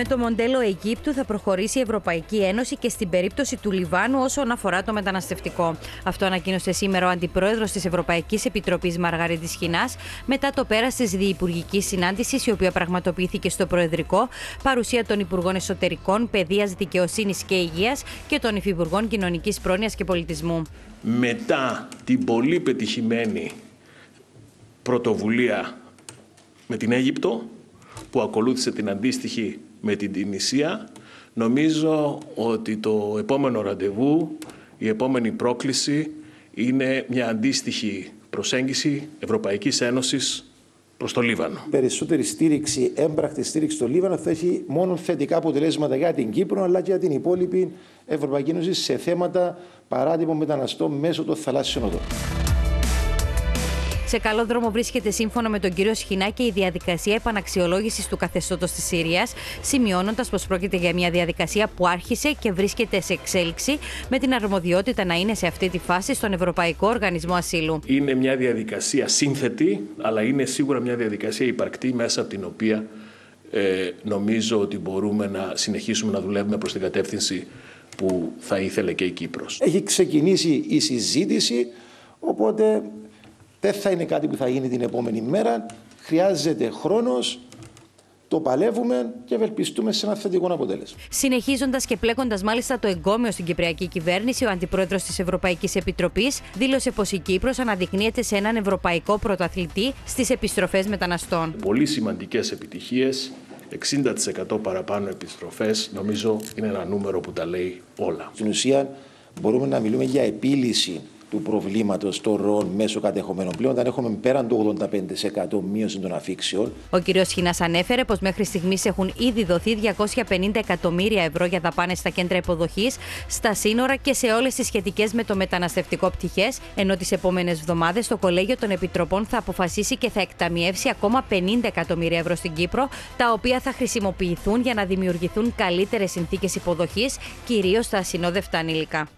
Με το μοντέλο Αιγύπτου θα προχωρήσει η Ευρωπαϊκή Ένωση και στην περίπτωση του Λιβάνου όσον αφορά το μεταναστευτικό. Αυτό ανακοίνωσε σήμερα ο Αντιπρόεδρος της Ευρωπαϊκής Επιτροπής Μαργαρίτης Χινάς μετά το πέρας της διυπουργική συνάντησης, η οποία πραγματοποιήθηκε στο Προεδρικό, παρουσία των Υπουργών Εσωτερικών, Παιδείας, Δικαιοσύνης και Υγείας και των Υφυπουργών Κοινωνικής Πρόνοιας και Πολιτισμού. Μετά την πολύ πετυχημένη πρωτοβουλία με την Αίγυπτο, που ακολούθησε την αντίστοιχη με την Τινησία, νομίζω ότι το επόμενο ραντεβού, η επόμενη πρόκληση είναι μια αντίστοιχη προσέγγιση Ευρωπαϊκής Ένωσης προς το Λίβανο. Περισσότερη στήριξη, έμπρακτη στήριξη στο Λίβανο θα έχει μόνο θετικά αποτελέσματα για την Κύπρο αλλά και για την υπόλοιπη Ευρωπαϊκή Ένωση σε θέματα παράδειγμα μεταναστών μέσω των θαλάσσιων οδών. Σε καλό δρόμο βρίσκεται σύμφωνα με τον κύριο Σχοινά και η διαδικασία επαναξιολόγησης του καθεστώτος της Συρίας, σημειώνοντας πως πρόκειται για μια διαδικασία που άρχισε και βρίσκεται σε εξέλιξη, με την αρμοδιότητα να είναι σε αυτή τη φάση στον Ευρωπαϊκό Οργανισμό Ασύλου. Είναι μια διαδικασία σύνθετη, αλλά είναι σίγουρα μια διαδικασία υπαρκτή μέσα από την οποία ε, νομίζω ότι μπορούμε να συνεχίσουμε να δουλεύουμε προς την κατεύθυνση που θα ήθελε και η Κύπρος. Έχει ξεκινήσει η συζήτηση, οπότε δεν θα είναι κάτι που θα γίνει την επόμενη μέρα. Χρειάζεται χρόνος, το παλεύουμε και ευελπιστούμε σε ένα θετικό αποτέλεσμα. Συνεχίζοντας και πλέκοντας μάλιστα το εγκόμιο στην Κυπριακή κυβέρνηση, ο αντιπρόεδρος της Ευρωπαϊκής Επιτροπής δήλωσε πως η Κύπρος αναδεικνύεται σε έναν ευρωπαϊκό πρωταθλητή στις επιστροφές μεταναστών. Πολύ σημαντικές επιτυχίες. 60% παραπάνω επιστροφές νομίζω είναι ένα νούμερο που τα λέει όλα. Στην ουσία μπορούμε να μιλούμε για επίλυση του προβλήματος των ροών μέσω κατεχομένων πλοίων, όταν έχουμε πέραν του 85% μείωση των αφήξεων. Ο κ. Χίνα ανέφερε πως μέχρι στιγμής έχουν ήδη δοθεί 250 εκατομμύρια ευρώ για δαπάνες στα κέντρα υποδοχής, στα σύνορα και σε όλες τις σχετικές με το μεταναστευτικό πτυχές, ενώ τις επόμενες εβδομάδες το Κολέγιο των Επιτροπών θα αποφασίσει και θα εκταμιεύσει ακόμα 50 εκατομμύρια ευρώ στην Κύπρο, τα οποία θα χρησιμοποιηθούν για να δημιουργηθούν καλύτερες συνθήκες υποδοχής, κυρίως στα ασυνόδευτα ανήλικα.